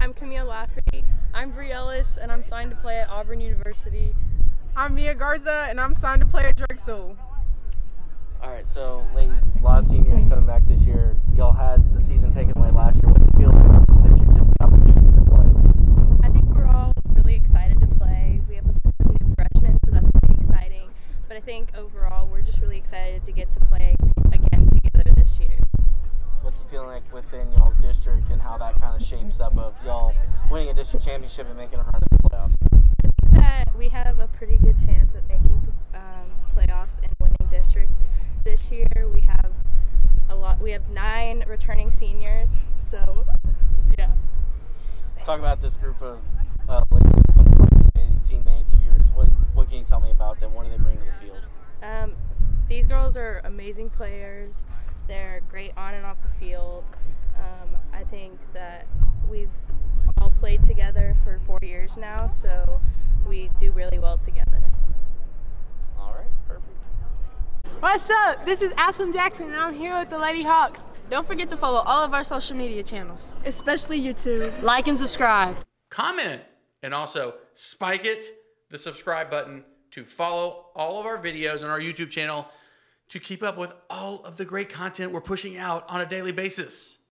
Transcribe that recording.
I'm Camille Lafferty. I'm Bree Ellis, and I'm signed to play at Auburn University. I'm Mia Garza, and I'm signed to play at Drexel. All right, so ladies, a lot of seniors coming back this year. Y'all had the season taken away last year. What's it feel like this year, just the opportunity to play? I think we're all really excited to play. We have a bunch of new freshmen, so that's really exciting. But I think overall, we're just really excited to get to play again together this year. What's it feeling like within y'all's district and how that kind of shapes up of y'all winning a district championship and making a run at the playoffs? I think that we have a pretty good chance at making um, playoffs and winning district this year. We have a lot. We have nine returning seniors, so yeah. Talk about this group of uh, ladies that come to work today, these teammates of yours. What what can you tell me about them? What do they bring to the field? Um, these girls are amazing players. They're great on and off the field. Um, I think that we've all played together for four years now, so we do really well together. All right, perfect. What's up? This is Ashlyn Jackson, and I'm here with the Lady Hawks. Don't forget to follow all of our social media channels. Especially YouTube. Like and subscribe. comment and also spike it the subscribe button to follow all of our videos on our YouTube channel to keep up with all of the great content we're pushing out on a daily basis.